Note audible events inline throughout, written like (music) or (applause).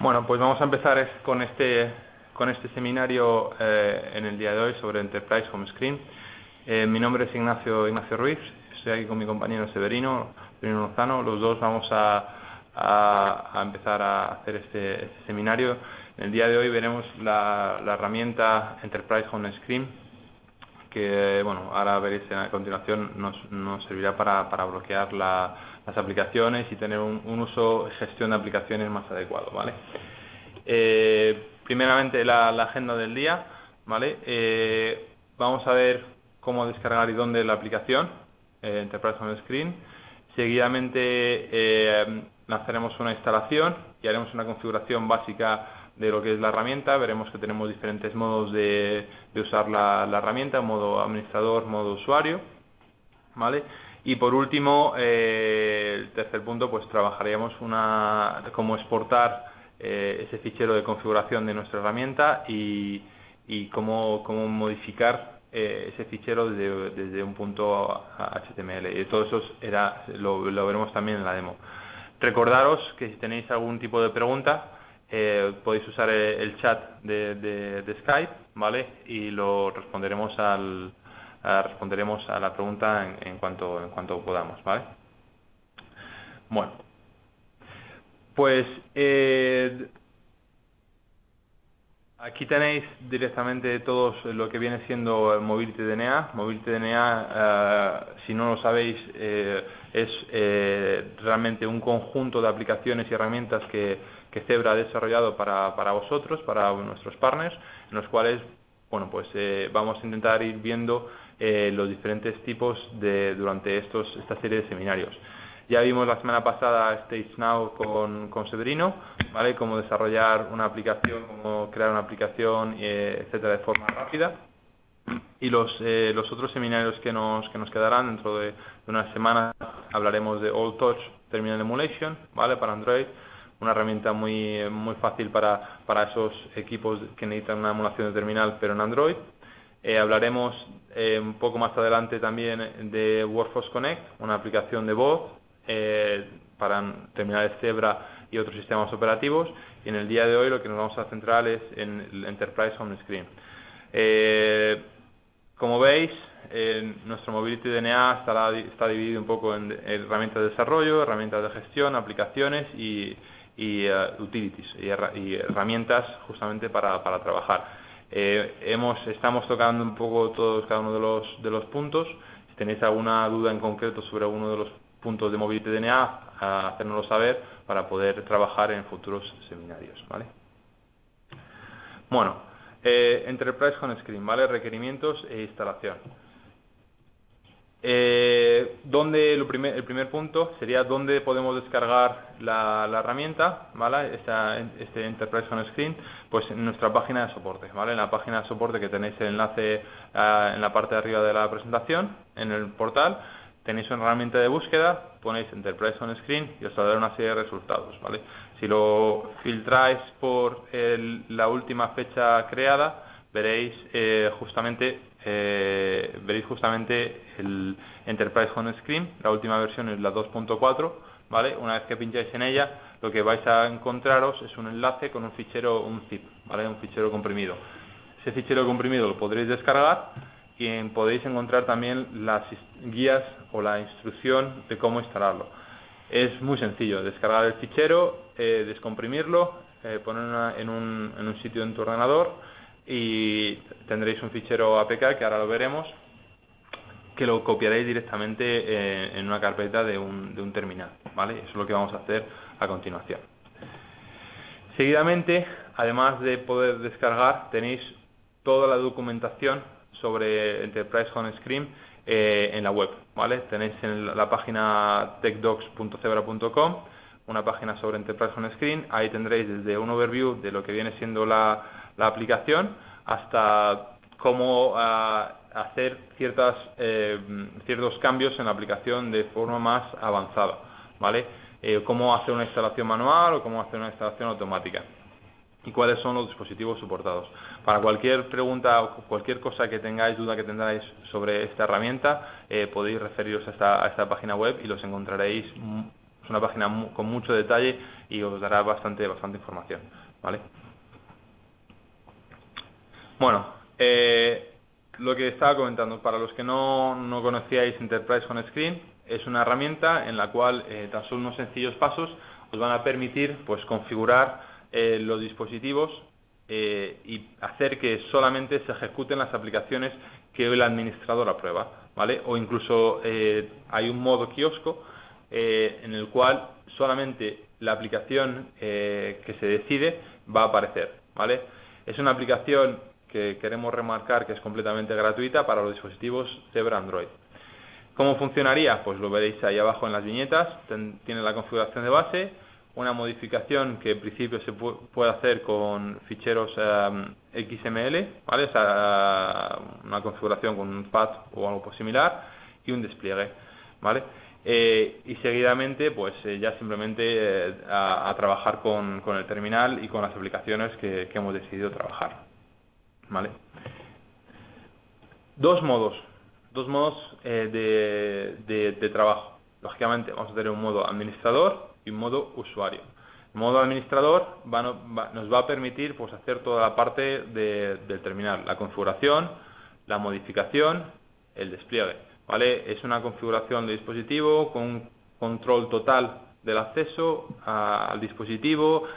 Bueno, pues vamos a empezar con este, con este seminario eh, en el día de hoy sobre Enterprise Home Screen. Eh, mi nombre es Ignacio, Ignacio Ruiz, estoy aquí con mi compañero Severino, Severino Lozano. Los dos vamos a, empezar a hacer este, este, seminario. En el día de hoy veremos la, herramienta Enterprise Home Screen, que bueno, ahora veréis a continuación nos, nos servirá para, para bloquear la las aplicaciones y tener un, uso uso gestión de aplicaciones más adecuado, ¿vale? Eh, primeramente la, agenda del día, ¿vale? Eh, vamos a ver cómo descargar y dónde la aplicación, eh, Enterprise on Screen. Seguidamente lanzaremos una instalación y haremos una configuración básica de lo que es la herramienta. Veremos que tenemos diferentes modos de, usar la, la, herramienta, modo administrador, modo usuario, ¿vale? Y por último, eh, el tercer punto, pues trabajaríamos una, cómo exportar eh, ese fichero de configuración de nuestra herramienta y, cómo, cómo, modificar eh, ese fichero desde, un punto HTML. Y todo eso era, lo, veremos también en la demo. Recordaros que si tenéis algún tipo de pregunta, podéis usar el, chat de, de, Skype, ¿vale? Y lo responderemos al, responderemos a la pregunta en, cuanto, en cuanto podamos, ¿vale? Bueno, pues eh, aquí tenéis directamente todo lo que viene siendo el Mobility DNA. Mobility DNA, eh, si no lo sabéis, eh, es realmente un conjunto de aplicaciones y herramientas que, que Zebra ha desarrollado para, para vosotros, para nuestros partners, en los cuales bueno, pues vamos a intentar ir viendo eh, los diferentes tipos de, durante estos, esta serie de seminarios. Ya vimos la semana pasada Stage Now con, con Severino, ¿vale? Cómo desarrollar una aplicación, cómo crear una aplicación, eh, etcétera, de forma rápida. Y los, eh, los otros seminarios que nos, que nos quedarán dentro de, de unas semanas hablaremos de All Touch Terminal Emulation, ¿vale? Para Android, una herramienta muy, muy fácil para, para esos equipos que necesitan una emulación de terminal, pero en Android. Eh, hablaremos eh, un poco más adelante también de Workforce Connect, una aplicación de voz eh, para terminales Zebra y otros sistemas operativos. Y en el día de hoy lo que nos vamos a centrar es en el Enterprise Home Screen. como veis, nuestro Mobility DNA está dividido un poco en herramientas de desarrollo, herramientas de gestión, aplicaciones y, utilities y, herramientas justamente para trabajar. Eh, hemos, estamos tocando un poco todos cada uno de los, de los puntos. Si tenéis alguna duda en concreto sobre alguno de los puntos de Mobility DNA, hacérnoslo saber para poder trabajar en futuros seminarios. ¿vale? Bueno, eh, Enterprise con Screen, ¿vale? requerimientos e instalación. Eh, donde el primer punto sería dónde podemos descargar la, herramienta, ¿vale? este Enterprise on Screen, pues en nuestra página de soporte, ¿vale? En la página de soporte que tenéis el enlace ah, en la parte de arriba de la presentación, en el portal, tenéis una herramienta de búsqueda, ponéis Enterprise on Screen y os dará una serie de resultados, ¿vale? Si lo filtráis por la última fecha creada, veréis eh, justamente eh, veréis justamente el Enterprise Home Screen, la última versión es la 2.4, ¿vale? Una vez que pincháis en ella, lo que vais a encontraros es un enlace con un fichero, un zip, ¿vale? Un fichero comprimido. Ese fichero comprimido lo podréis descargar y podéis encontrar también las guías o la instrucción de cómo instalarlo. Es muy sencillo, descargar el fichero, eh, descomprimirlo, eh, ponerlo en, en un sitio en tu ordenador, y tendréis un fichero APK que ahora lo veremos que lo copiaréis directamente eh, en una carpeta de un, terminal, ¿vale? Eso es lo que vamos a hacer a continuación. Seguidamente, además de poder descargar, tenéis toda la documentación sobre Enterprise Home Screen eh, en la web, ¿vale? Tenéis en la página techdocs.cebra.com una página sobre Enterprise Home Screen, ahí tendréis desde un overview de lo que viene siendo la, la aplicación hasta cómo ah, hacer ciertas, eh, ciertos cambios en la aplicación de forma más avanzada, ¿vale? Eh, cómo hacer una instalación manual o cómo hacer una instalación automática y cuáles son los dispositivos soportados. Para cualquier pregunta o cualquier cosa que tengáis, duda que tengáis sobre esta herramienta, eh, podéis referiros a esta, a esta, página web y los encontraréis Es una página con mucho detalle y os dará bastante, bastante información, ¿vale? Bueno, eh, lo que estaba comentando, para los que no, no conocíais Enterprise on Screen, es una herramienta en la cual eh, tan solo unos sencillos pasos os van a permitir pues configurar eh, los dispositivos y hacer que solamente se ejecuten las aplicaciones que el administrador aprueba, ¿vale? O incluso hay un modo kiosco en el cual solamente la aplicación que se decide va a aparecer, ¿vale? Es una aplicación que queremos remarcar que es completamente gratuita para los dispositivos Zebra Android. ¿Cómo funcionaría? Pues lo veréis ahí abajo en las viñetas. tiene la configuración de base, una modificación que en principio se puede hacer con ficheros em, XML, una configuración con un path o algo similar y un despliegue. Eh, y seguidamente, pues eh, ya simplemente eh, a, trabajar con, el terminal y con las aplicaciones que hemos decidido trabajar, ¿vale? Dos modos dos modos eh, de, trabajo. Lógicamente vamos a tener un modo administrador y un modo usuario. El modo administrador nos va a permitir pues, hacer toda la parte del terminal, la configuración, la modificación, el despliegue. ¿vale? Es una configuración de dispositivo con control total del acceso al dispositivo,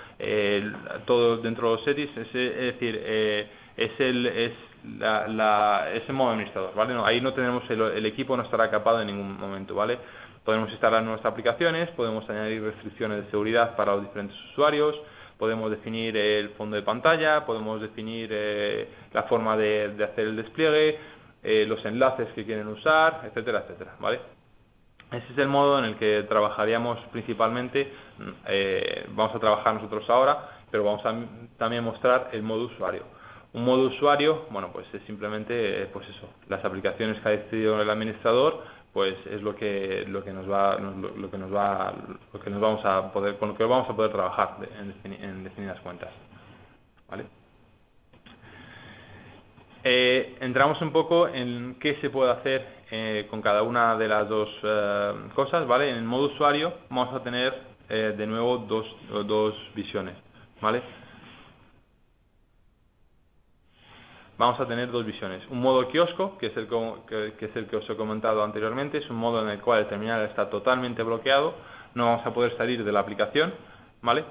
todo dentro de los settings, es, decir, eh, es, el, es la, ese modo administrador, ¿vale? ahí no tenemos el, equipo no estará capado en ningún momento, ¿vale? Podemos instalar nuestras aplicaciones, podemos añadir restricciones de seguridad para los diferentes usuarios, podemos definir el fondo de pantalla, podemos definir eh, la forma de, hacer el despliegue, eh, los enlaces que quieren usar, etcétera, etcétera, ¿vale? Ese es el modo en el que trabajaríamos principalmente, eh, vamos a trabajar nosotros ahora, pero vamos a también mostrar el modo usuario. Un modo usuario, bueno, pues es simplemente, eh, pues eso, las aplicaciones que ha decidido el administrador, pues es lo que lo que nos va lo, que nos va lo que nos vamos a poder con lo que vamos a poder trabajar en, definidas cuentas, ¿vale? Eh, entramos un poco en qué se puede hacer eh, con cada una de las dos cosas, ¿vale? En el modo usuario vamos a tener de nuevo dos, dos visiones, ¿vale? Vamos a tener dos visiones. Un modo kiosco, que es, el que, os he comentado anteriormente, es un modo en el cual el terminal está totalmente bloqueado, no vamos a poder salir de la aplicación, ¿vale?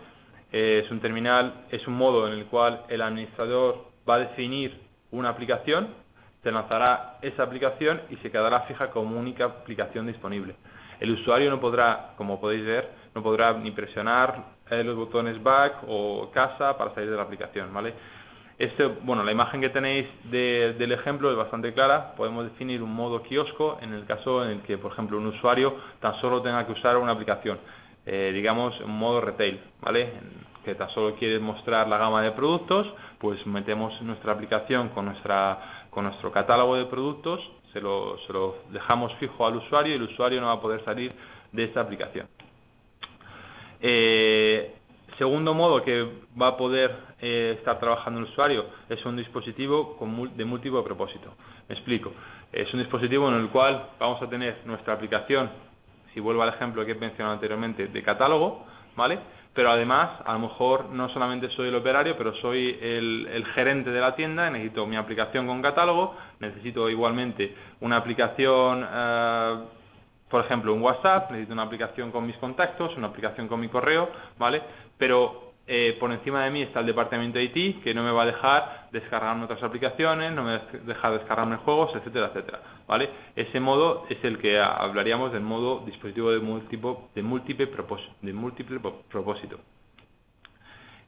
Eh, es un terminal, es un modo en el cual el administrador va a definir una aplicación, se lanzará esa aplicación y se quedará fija como única aplicación disponible. El usuario no podrá, como podéis ver, no podrá ni presionar eh, los botones back o casa para salir de la aplicación, ¿vale? Este, bueno, la imagen que tenéis del ejemplo es bastante clara. Podemos definir un modo kiosco en el caso en el que, por ejemplo, un usuario tan solo tenga que usar una aplicación, eh, digamos, un modo retail, ¿vale? Que tan solo quiere mostrar la gama de productos, pues metemos nuestra aplicación con, nuestra, con nuestro catálogo de productos, se lo, se lo dejamos fijo al usuario y el usuario no va a poder salir de esta aplicación. Eh, segundo modo que va a poder eh, estar trabajando el usuario es un dispositivo de múltiple propósito. Me explico. Es un dispositivo en el cual vamos a tener nuestra aplicación, si vuelvo al ejemplo que he mencionado anteriormente, de catálogo, ¿vale? Pero además, a lo mejor no solamente soy el operario, pero soy el, gerente de la tienda, necesito mi aplicación con catálogo, necesito igualmente una aplicación... Eh, por ejemplo, un WhatsApp, necesito una aplicación con mis contactos, una aplicación con mi correo, ¿vale? Pero eh, por encima de mí está el departamento de IT, que no me va a dejar descargarme otras aplicaciones, no me va a dejar descargarme juegos, etcétera, etcétera, ¿vale? Ese modo es el que hablaríamos del modo dispositivo de múltiple, de múltiple propósito. De múltiple propósito.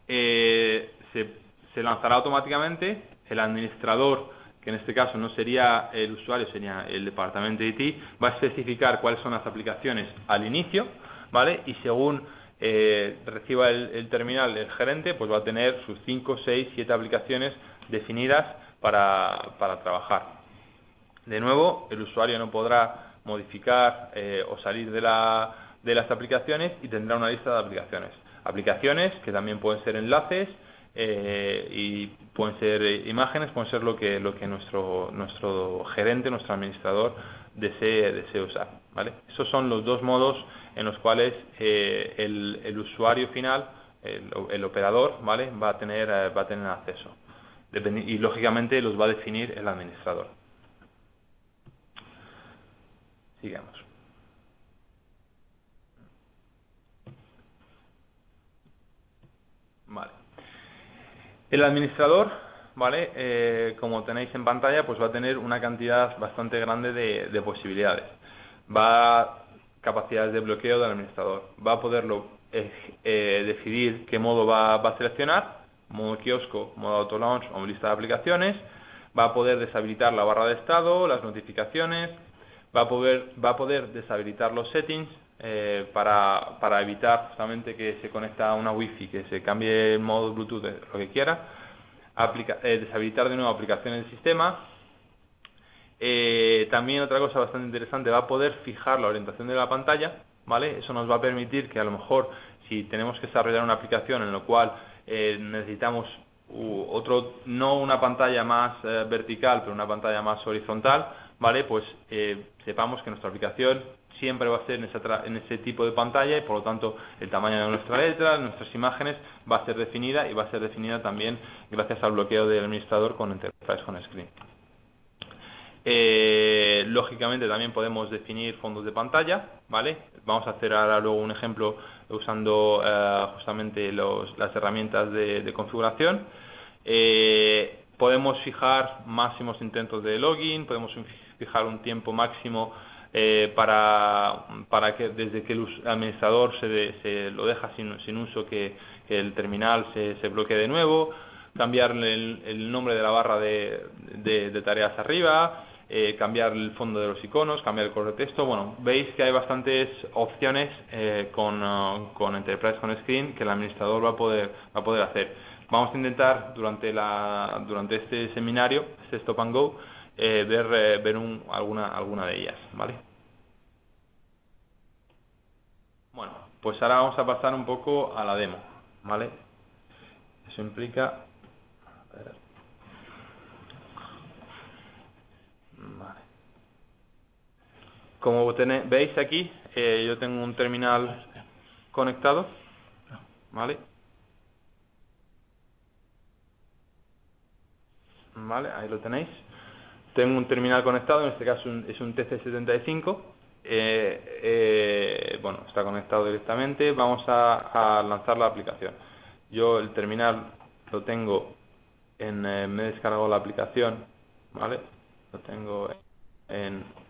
Eh, se, lanzará automáticamente, el administrador que en este caso no sería el usuario, sería el departamento de IT, va a especificar cuáles son las aplicaciones al inicio, ¿vale? Y según eh, reciba el, terminal el gerente, pues va a tener sus 5, 6, 7 aplicaciones definidas para, trabajar. De nuevo, el usuario no podrá modificar eh, o salir de, la, de las aplicaciones y tendrá una lista de aplicaciones. Aplicaciones que también pueden ser enlaces, eh, y pueden ser imágenes, pueden ser lo que, lo que nuestro, nuestro gerente, nuestro administrador desee usar. ¿Vale? Esos son los dos modos en los cuales eh, el, usuario final, el, operador, ¿vale? Va a tener, eh, va a tener acceso. y lógicamente los va a definir el administrador. Sigamos. Vale. El administrador, ¿vale? Eh, como tenéis en pantalla, pues va a tener una cantidad bastante grande de, posibilidades. Va a capacidades de bloqueo del administrador. Va a poderlo eh, eh, decidir qué modo va, a seleccionar, modo kiosco, modo auto launch o lista de aplicaciones. Va a poder deshabilitar la barra de estado, las notificaciones. Va a poder, va a poder deshabilitar los settings eh, para, para, evitar justamente que se conecta a una wifi, que se cambie el modo Bluetooth, lo que quiera, eh, deshabilitar de nuevo aplicaciones del sistema. Eh, también otra cosa bastante interesante, va a poder fijar la orientación de la pantalla, ¿vale? Eso nos va a permitir que a lo mejor si tenemos que desarrollar una aplicación en la cual necesitamos otro, no una pantalla más vertical, pero una pantalla más horizontal, ¿vale? Pues sepamos que nuestra aplicación siempre va a ser en, ese tipo de pantalla y por lo tanto el tamaño de nuestra letra, nuestras imágenes va a ser definida y va a ser definida también gracias al bloqueo del administrador con Enterprise con Screen. Eh, lógicamente también podemos definir fondos de pantalla, ¿vale? Vamos a hacer ahora luego un ejemplo usando eh, justamente las herramientas de, configuración. Eh, podemos fijar máximos intentos de login, podemos fijar un tiempo máximo para, para que desde que el administrador se, se lo deja sin, uso que, el terminal se, se, bloquee de nuevo, cambiar el, nombre de la barra de, de, tareas arriba, eh, cambiar el fondo de los iconos, cambiar el color de texto. Bueno, veis que hay bastantes opciones eh, con, uh, con Enterprise con Screen que el administrador va a poder, va a poder hacer. Vamos a intentar durante, la, durante este seminario, este Stop and Go, eh, ver, ver alguna, alguna de ellas, ¿vale? Bueno, pues ahora vamos a pasar un poco a la demo, ¿vale? Eso implica... Como tenéis, veis aquí, eh, yo tengo un terminal conectado, ¿vale? Vale, ahí lo tenéis. Tengo un terminal conectado, en este caso es un TC75. Eh, eh, bueno, está conectado directamente. Vamos a, lanzar la aplicación. Yo el terminal lo tengo en... Me he descargado la aplicación, ¿vale? Lo tengo en...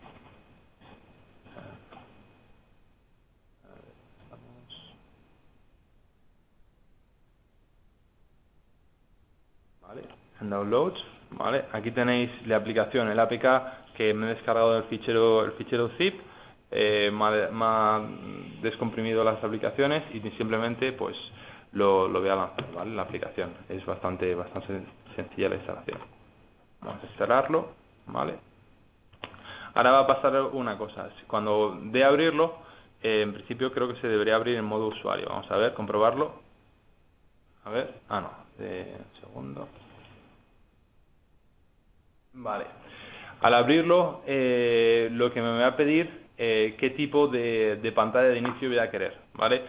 ¿Vale? Downloads ¿vale? Aquí tenéis la aplicación, el APK que me he descargado del fichero, el fichero zip, eh, me, ha, descomprimido las aplicaciones y simplemente pues lo, voy a lanzar, ¿vale? La aplicación es bastante, bastante sencilla la instalación. Vamos a cerrarlo, ¿vale? Ahora va a pasar una cosa, cuando de abrirlo, eh, en principio creo que se debería abrir en modo usuario. Vamos a ver, comprobarlo. A ver, ah no, de, un segundo. Vale. Al abrirlo, eh, lo que me va a pedir, eh, qué tipo de, pantalla de inicio voy a querer, ¿vale?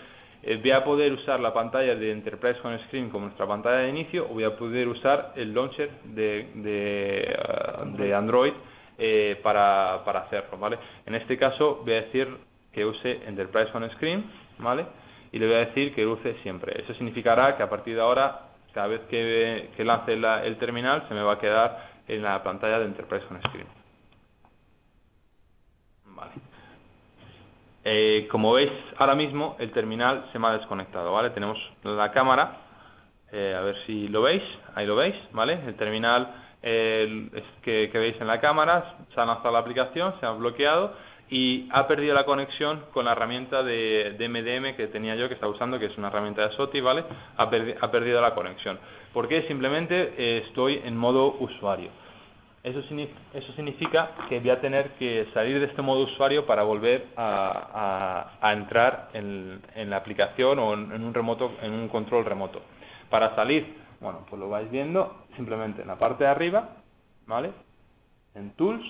Eh, voy a poder usar la pantalla de Enterprise con Screen como nuestra pantalla de inicio o voy a poder usar el launcher de, de, Android para, hacerlo, ¿vale? En este caso voy a decir que use Enterprise con Screen, ¿vale? Y le voy a decir que use siempre. Eso significará que a partir de ahora, cada vez que, lance el terminal, se me va a quedar en la pantalla de Enterprise con Screen. Vale. Eh, como veis, ahora mismo el terminal se me ha desconectado, ¿vale? Tenemos la cámara, eh, a ver si lo veis, ahí lo veis, ¿vale? El terminal que, veis en la cámara, se ha lanzado la aplicación, se ha bloqueado y ha perdido la conexión con la herramienta de, MDM que tenía yo, que estaba usando, que es una herramienta de SOTI, ¿vale? Ha, perdido la conexión. porque Simplemente eh, estoy en modo usuario. Eso, eso, significa que voy a tener que salir de este modo usuario para volver a, entrar en, la aplicación o en, un remoto, en un control remoto. Para salir, bueno, pues lo vais viendo simplemente en la parte de arriba, ¿vale? En Tools,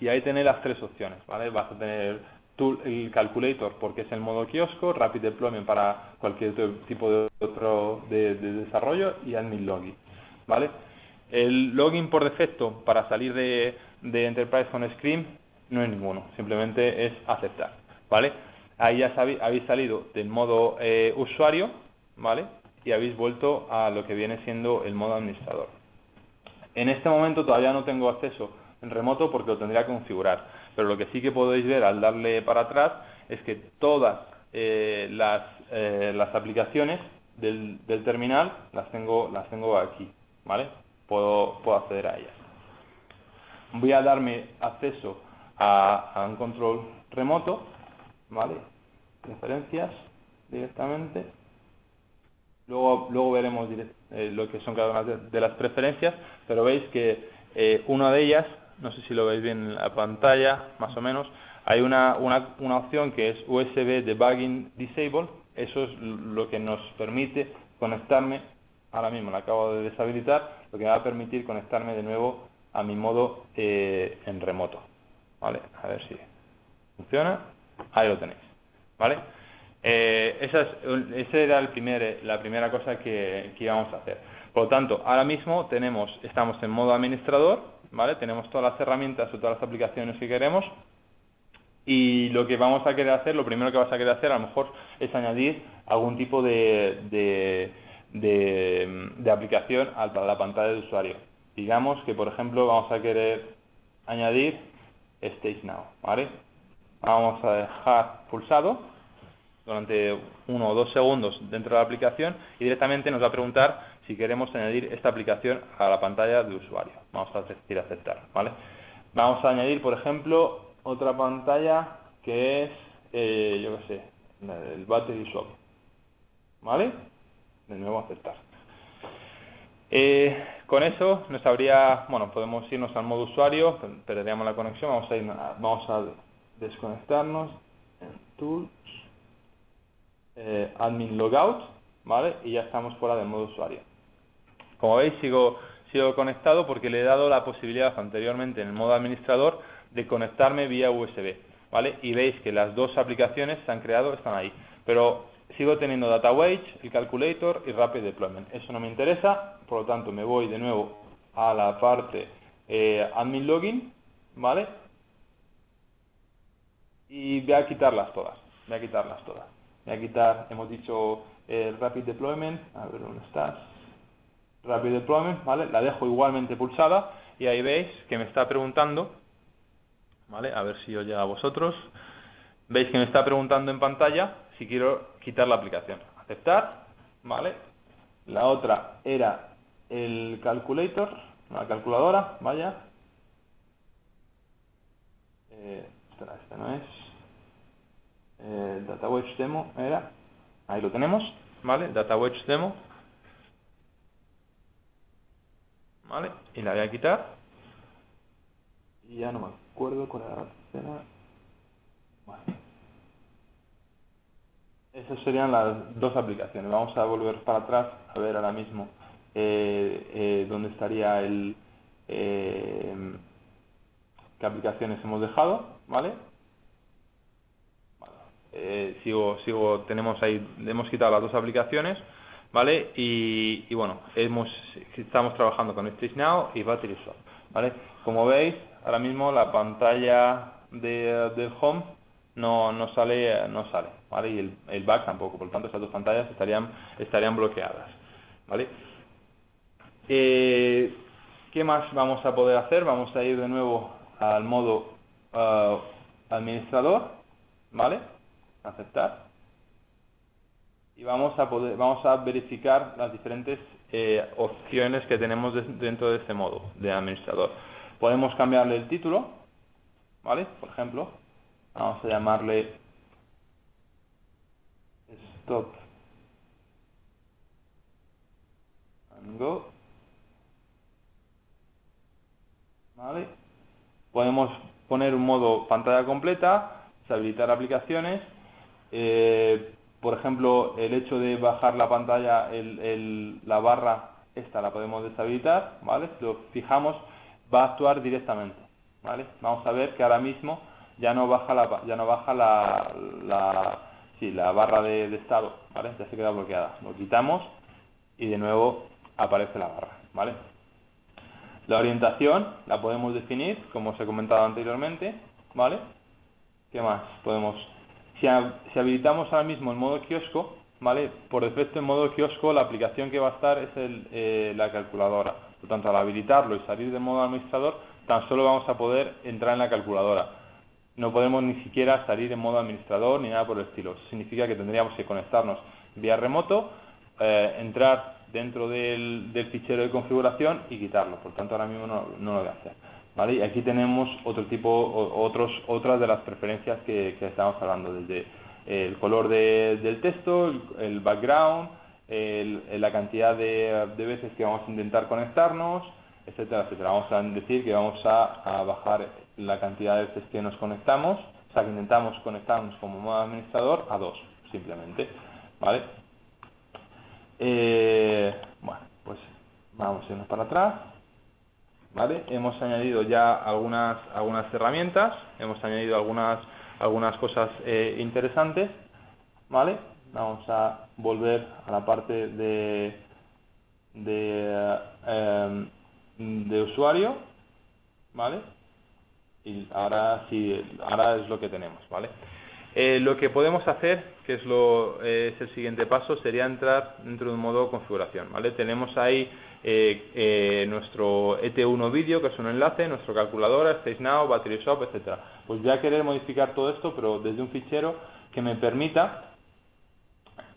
y ahí tenéis las tres opciones, ¿vale? Vas a tener tool, el calculator, porque es el modo kiosco, rapid deployment para cualquier tipo de otro de, desarrollo y admin login, ¿vale? El login por defecto para salir de, de Enterprise con Scream no es ninguno, simplemente es aceptar, ¿vale? Ahí ya habéis salido del modo eh, usuario, ¿vale? Y habéis vuelto a lo que viene siendo el modo administrador. En este momento todavía no tengo acceso en remoto porque lo tendría que configurar, pero lo que sí que podéis ver al darle para atrás es que todas eh, las, eh, las, aplicaciones del, terminal las tengo, las tengo aquí, ¿vale? Puedo, puedo acceder a ellas. Voy a darme acceso a, un control remoto, ¿vale? Preferencias directamente. Luego, luego veremos eh, lo que son cada una de, las preferencias, pero veis que eh, una de ellas, no sé si lo veis bien en la pantalla, más o menos, hay una, una, una opción que es USB Debugging Disable. Eso es lo que nos permite conectarme, ahora mismo la acabo de deshabilitar, lo que me va a permitir conectarme de nuevo a mi modo eh, en remoto. ¿vale? A ver si funciona. Ahí lo tenéis, ¿vale? Eh, esa, es, era la primera cosa que, íbamos a hacer. Por lo tanto, ahora mismo tenemos, estamos en modo administrador, Tenemos todas las herramientas o todas las aplicaciones que queremos y lo que vamos a querer hacer, lo primero que vas a querer hacer a lo mejor es añadir algún tipo de, de, de aplicación a la pantalla de usuario. Digamos que, por ejemplo, vamos a querer añadir Stage Now, ¿vale? Vamos a dejar pulsado durante uno o dos segundos dentro de la aplicación y directamente nos va a preguntar si queremos añadir esta aplicación a la pantalla de usuario. Vamos a decir aceptar, ¿vale? Vamos a añadir, por ejemplo, otra pantalla que es, eh, yo qué sé, el battery swap, ¿vale? De nuevo aceptar. Eh, con eso nos habría, bueno, podemos irnos al modo usuario, perderíamos la conexión, vamos a, ir, vamos a desconectarnos Tools, eh, Admin Logout, ¿vale? Y ya estamos fuera del modo usuario. Como veis, sigo, sigo conectado porque le he dado la posibilidad anteriormente en el modo administrador de conectarme vía USB, ¿vale? Y veis que las dos aplicaciones se han creado, están ahí. Pero sigo teniendo Data Wage, el Calculator y Rapid Deployment. Eso no me interesa, por lo tanto me voy de nuevo a la parte eh, Admin Login, ¿vale? Y voy a quitarlas todas, voy a quitarlas todas. Voy a quitar, hemos dicho el Rapid Deployment, a ver dónde estás. Rapid Deployment, ¿vale? La dejo igualmente pulsada y ahí veis que me está preguntando, ¿vale? A ver si os llega a vosotros. Veis que me está preguntando en pantalla si quiero quitar la aplicación. Aceptar, ¿vale? La otra era el calculator, la calculadora, vaya. Eh, este no es. Eh, Data Demo era. Ahí lo tenemos, ¿vale? Data Demo. ¿Vale? Y la voy a quitar. Y ya no me acuerdo cuál era la tercera. Vale. Esas serían las dos aplicaciones. Vamos a volver para atrás a ver ahora mismo eh, eh, dónde estaría el eh, qué aplicaciones hemos dejado, ¿vale? sigo, sigo, tenemos ahí, hemos quitado las dos aplicaciones, ¿vale? Y, bueno, hemos, estamos trabajando con Stage Now y Battery Swap, ¿vale? Como veis, ahora mismo la pantalla de, del Home no, no sale, no sale, ¿vale? Y el, el back tampoco, por lo tanto estas dos pantallas estarían, estarían bloqueadas, ¿vale? Eh, ¿Qué más vamos a poder hacer? Vamos a ir de nuevo al modo uh, administrador, ¿vale? Aceptar. Y vamos a poder, vamos a verificar las diferentes eh, opciones que tenemos dentro de este modo de administrador. Podemos cambiarle el título, ¿vale? Por ejemplo, Vamos a llamarle stop and go. ¿Vale? Podemos poner un modo pantalla completa, deshabilitar aplicaciones. Eh, por ejemplo, el hecho de bajar la pantalla, la barra, esta la podemos deshabilitar, ¿vale? Si lo fijamos, va a actuar directamente. ¿vale? Vamos a ver que ahora mismo ya no baja la, ya no baja la, la, la barra de, estado, ¿vale? Ya se queda bloqueada. Lo quitamos y de nuevo aparece la barra, ¿vale? La orientación la podemos definir, como os he comentado anteriormente, ¿vale? ¿Qué más? Podemos, si, habilitamos ahora mismo el modo kiosco, ¿vale? Por defecto en modo kiosco la aplicación que va a estar es el, eh, la calculadora. Por tanto, al habilitarlo y salir de modo administrador, tan solo vamos a poder entrar en la calculadora. No podemos ni siquiera salir en modo administrador ni nada por el estilo. Significa que tendríamos que conectarnos vía remoto, eh, entrar dentro del, fichero de configuración y quitarlo. Por tanto, ahora mismo no, lo voy a hacer. Y aquí tenemos otro tipo, otros, otras de las preferencias que, que estamos hablando, desde el color del texto, el, background, la cantidad de, veces que vamos a intentar conectarnos, etcétera, etcétera. Vamos a decir que vamos a, bajar la cantidad de veces que nos conectamos, o sea, que intentamos conectarnos como modo administrador a dos, simplemente. ¿Vale? Eh, bueno, pues vamos a irnos para atrás. ¿Vale? Hemos añadido ya algunas, algunas herramientas, hemos añadido algunas algunas cosas eh, interesantes, ¿vale? Vamos a volver a la parte de, de, em, de usuario, ¿vale? Y ahora sí, ahora es lo que tenemos, ¿vale? Eh, lo que podemos hacer, que es, lo, es el siguiente paso, sería entrar dentro de un modo configuración, ¿vale? Tenemos ahí eh, eh, nuestro ET1 vídeo, que es un enlace, nuestra calculadora, Stage Now, Battery Shop, etcétera. Pues voy a querer modificar todo esto, pero desde un fichero que me permita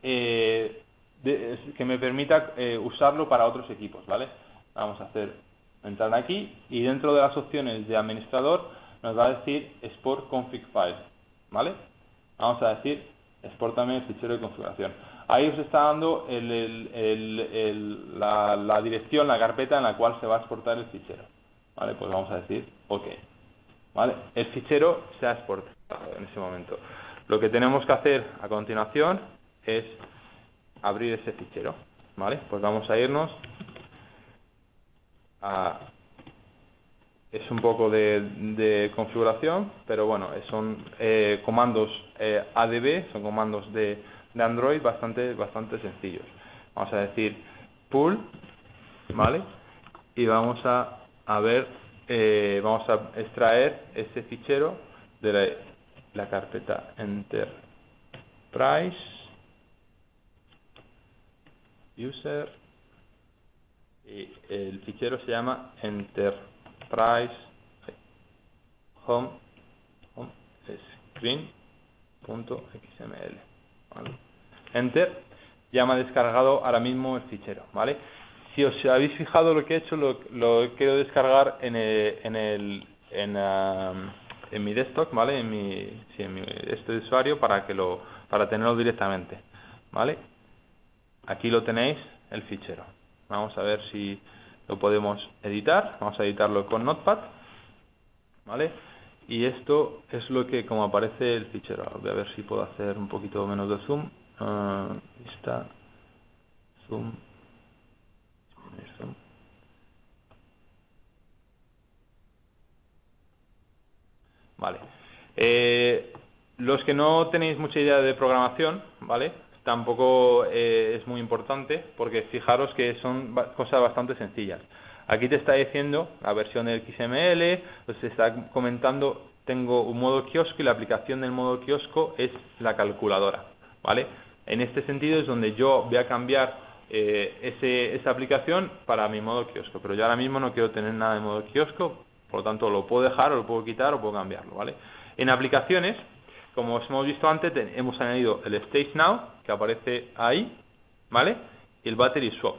eh, que me permita usarlo para otros equipos, ¿vale? Vamos a hacer entrar aquí y dentro de las opciones de administrador nos va a decir Export Config File, ¿vale? Vamos a decir exportame el fichero de configuración ahí os está dando la, dirección, la carpeta en la cual se va a exportar el fichero. Vale, pues vamos a decir OK. ¿Vale? El fichero se ha exportado en ese momento. Lo que tenemos que hacer a continuación es abrir ese fichero. ¿Vale? Pues vamos a irnos a es un poco de, configuración, pero bueno, son eh, comandos eh, ADB, son comandos de, de Android bastante, bastante sencillos. Vamos a decir pull, ¿vale? Y vamos a, a ver, eh, vamos a extraer ese fichero de la, carpeta Enterprise User y el fichero se llama Enterprise Home, home Screen.xml. ¿vale? Enter, ya me ha descargado ahora mismo el fichero, ¿vale? Si os habéis fijado lo que he hecho, lo, quiero descargar en el, en, el, en, en mi desktop, ¿vale? En mi, sí, en mi este usuario para que lo para tenerlo directamente, ¿vale? Aquí lo tenéis, el fichero. Vamos a ver si lo podemos editar. Vamos a editarlo con Notepad, ¿vale? Y esto es lo que como aparece el fichero. Voy a ver si puedo hacer un poquito menos de zoom. Uh, está zoom. Vale. Eh, los que no tenéis mucha idea de programación, ¿vale? Tampoco eh, es muy importante porque fijaros que son cosas bastante sencillas. Aquí te está diciendo la versión del XML, os está comentando, tengo un modo kiosco y la aplicación del modo kiosco es la calculadora, ¿vale? En este sentido es donde yo voy a cambiar eh, esa aplicación para mi modo kiosco, pero yo ahora mismo no quiero tener nada de modo kiosco, por lo tanto lo puedo dejar o lo puedo quitar o puedo cambiarlo, ¿vale? En aplicaciones, como hemos visto antes, hemos añadido el Stage Now, que aparece ahí, ¿vale? Y el Battery Swap.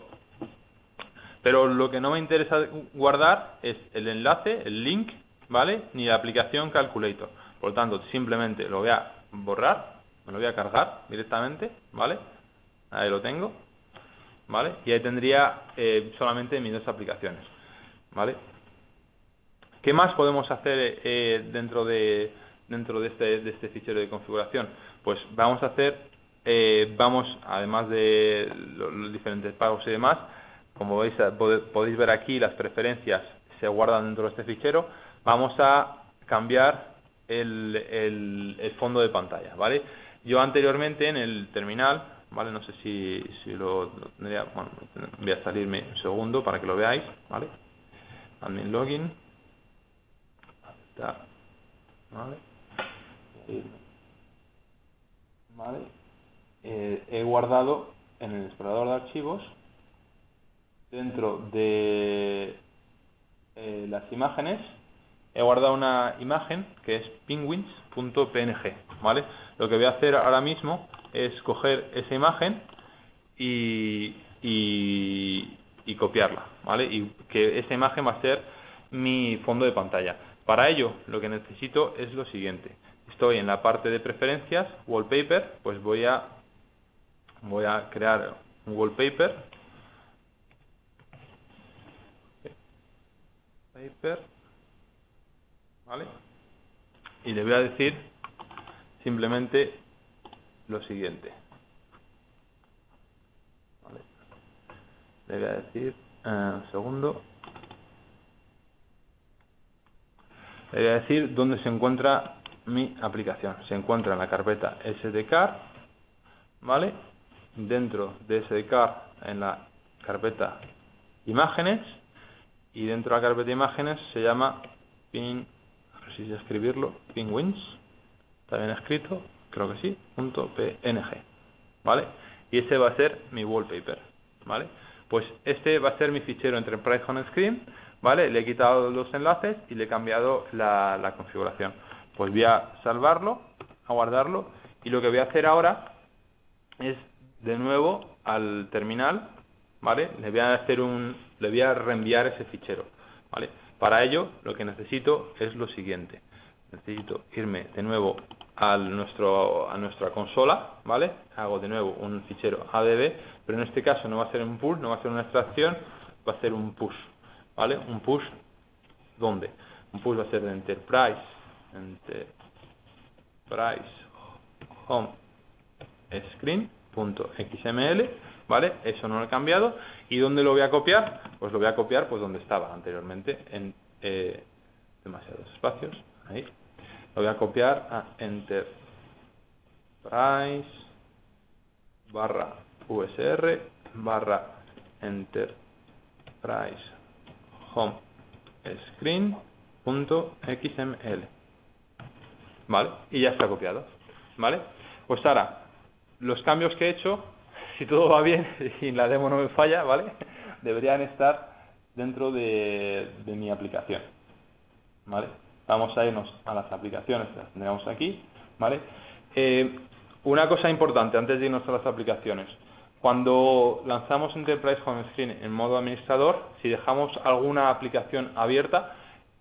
Pero lo que no me interesa guardar es el enlace, el link, ¿vale? Ni la aplicación Calculator. Por lo tanto, simplemente lo voy a borrar me lo voy a cargar directamente, ¿vale? Ahí lo tengo, ¿vale? Y ahí tendría eh, solamente mis dos aplicaciones, ¿vale? ¿Qué más podemos hacer eh, dentro de dentro de este, de este fichero de configuración? Pues vamos a hacer, eh, vamos, además de los, diferentes pagos y demás, como veis, podéis ver aquí las preferencias se guardan dentro de este fichero. vamos a cambiar el, fondo de pantalla, ¿vale? Yo anteriormente en el terminal, ¿vale? No sé si, lo, tendría, bueno, voy a salirme un segundo para que lo veáis, ¿vale? Admin login, ¿vale? ¿Vale? Eh, he guardado en el explorador de archivos dentro de eh, las imágenes he guardado una imagen que es penguins.png, ¿vale? Lo que voy a hacer ahora mismo es coger esa imagen y, copiarla, ¿vale? Y que esa imagen va a ser mi fondo de pantalla. Para ello, lo que necesito es lo siguiente. Estoy en la parte de preferencias, wallpaper, pues voy a voy a crear un wallpaper. Paper ¿vale? Y le voy a decir simplemente lo siguiente. Le voy a decir, eh, un segundo, le voy a decir dónde se encuentra mi aplicación. Se encuentra en la carpeta SDCAR, ¿vale? Dentro de SDCAR, en la carpeta imágenes, y dentro de la carpeta imágenes se llama pin si escribirlo, penguins, está bien escrito, creo que sí, punto .png, ¿vale? Y ese va a ser mi wallpaper, ¿vale? Pues este va a ser mi fichero Enterprise Home Screen, ¿vale? Le he quitado los enlaces y le he cambiado la configuración. Pues voy a salvarlo, a guardarlo, y lo que voy a hacer ahora es de nuevo al terminal, ¿vale? Le voy a hacer un, le voy a reenviar ese fichero, ¿vale? Para ello, lo que necesito es lo siguiente. Necesito irme de nuevo a, nuestro, a nuestra consola, ¿vale? Hago de nuevo un fichero ADB, pero en este caso no va a ser un pull, no va a ser una extracción, va a ser un push, ¿vale? Un push, ¿dónde? Un push va a ser de Enterprise, Enterprise Home Screen.xml, ¿vale? Eso no lo he cambiado. ¿Y dónde lo voy a copiar? Pues lo voy a copiar pues donde estaba anteriormente, en eh, demasiados espacios. Ahí. Lo voy a copiar a Enterprise barra USR barra Enterprise Home Screen punto XML. ¿Vale? Y ya está copiado. ¿Vale? Pues ahora, los cambios que he hecho (laughs) si todo va bien (laughs) y la demo no me falla, ¿vale? Deberían estar dentro de, mi aplicación, ¿vale? Vamos a irnos a las aplicaciones, las tendremos aquí, ¿vale? Eh, una cosa importante antes de irnos a las aplicaciones. Cuando lanzamos Enterprise Home en modo administrador, si dejamos alguna aplicación abierta,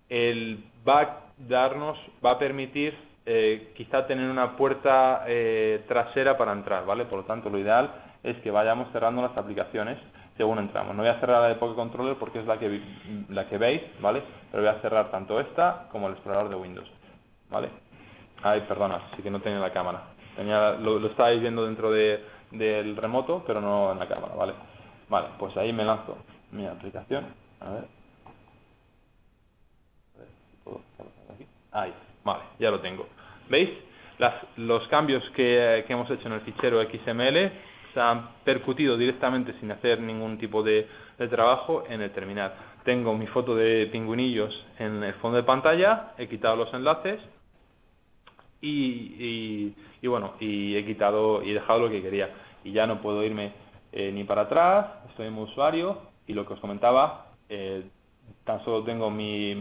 el va a darnos, va a permitir eh, quizá tener una puerta eh, trasera para entrar, ¿vale? Por lo tanto, lo ideal es que vayamos cerrando las aplicaciones según entramos. No voy a cerrar la de Pocket Controller porque es la que, la que veis, ¿vale? Pero voy a cerrar tanto esta como el explorador de Windows, ¿vale? Ay, perdona, sí que no tenía la cámara. Tenía, lo, estáis viendo dentro de, del remoto, pero no en la cámara, ¿vale? Vale, pues ahí me lanzo mi aplicación. A ver. A. Ahí, vale, ya lo tengo. ¿Veis? Las, los cambios que, que hemos hecho en el fichero XML han percutido directamente sin hacer ningún tipo de, trabajo en el terminal. Tengo mi foto de pingüinillos en el fondo de pantalla, he quitado los enlaces y, bueno, y he quitado y he dejado lo que quería. Y ya no puedo irme eh, ni para atrás, estoy en mi usuario y lo que os comentaba, eh, tan solo tengo mi,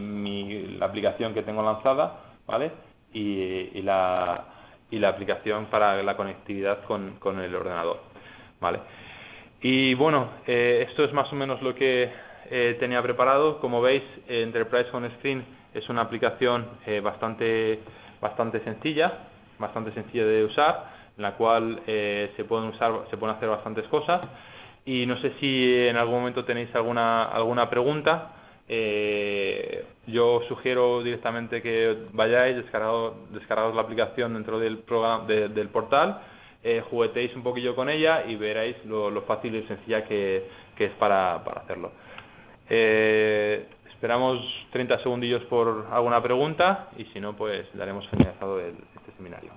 la aplicación que tengo lanzada, ¿vale? Y, la, y la aplicación para la conectividad con el ordenador. ¿Vale? Y bueno, eh, esto es más o menos lo que eh, tenía preparado. Como veis, Enterprise On Screen es una aplicación eh, bastante, bastante sencilla, bastante sencilla de usar, en la cual se pueden usar, se pueden hacer bastantes cosas. Y no sé si en algún momento tenéis alguna, alguna pregunta. yo sugiero directamente que vayáis, descargados descargados la aplicación dentro del, programa, del portal eh, jugueteéis un poquillo con ella y veréis lo, fácil y sencilla que, es para, hacerlo. Eh, esperamos 30 segundillos por alguna pregunta y si no, pues daremos finalizado este seminario.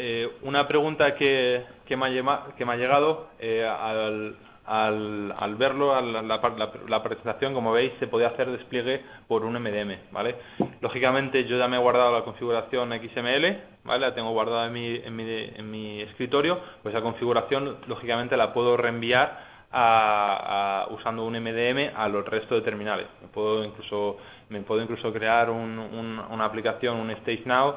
Eh, una pregunta que, que, me, ha, llegado eh, al, al, al, verlo, la, presentación, como veis, se puede hacer despliegue por un MDM, ¿vale? Lógicamente yo ya me he guardado la configuración XML, ¿vale? La tengo guardada en mi, en mi, escritorio, pues esa configuración, lógicamente, la puedo reenviar a, a, usando un MDM a los restos de terminales. Me puedo incluso, me puedo incluso crear un, un, una aplicación, un Stage Now,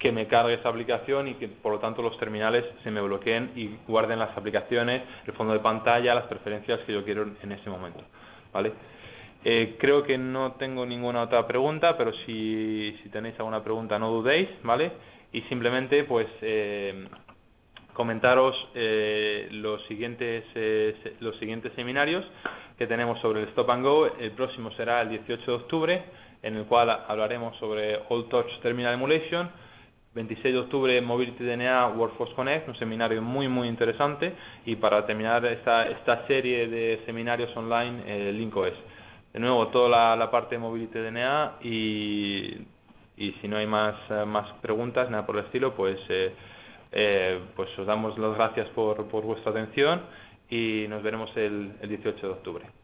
que me cargue esa aplicación y que por lo tanto los terminales se me bloqueen y guarden las aplicaciones, el fondo de pantalla, las preferencias que yo quiero en ese momento. ¿vale? Eh, creo que no tengo ninguna otra pregunta, pero si, tenéis alguna pregunta no dudéis, ¿vale? Y simplemente pues eh, comentaros eh, los, siguientes, los siguientes seminarios que tenemos sobre el Stop and Go. El próximo será el 18 de octubre, en el cual hablaremos sobre All Touch Terminal Emulation 26 de octubre Mobility DNA Workforce Connect, un seminario muy muy interesante y para terminar esta, esta serie de seminarios online eh, LinkOS. De nuevo toda la, parte de Mobility DNA y, y si no hay más, más preguntas, nada por el estilo, pues, eh, eh, pues os damos las gracias por, por vuestra atención y nos veremos el, el 18 de octubre.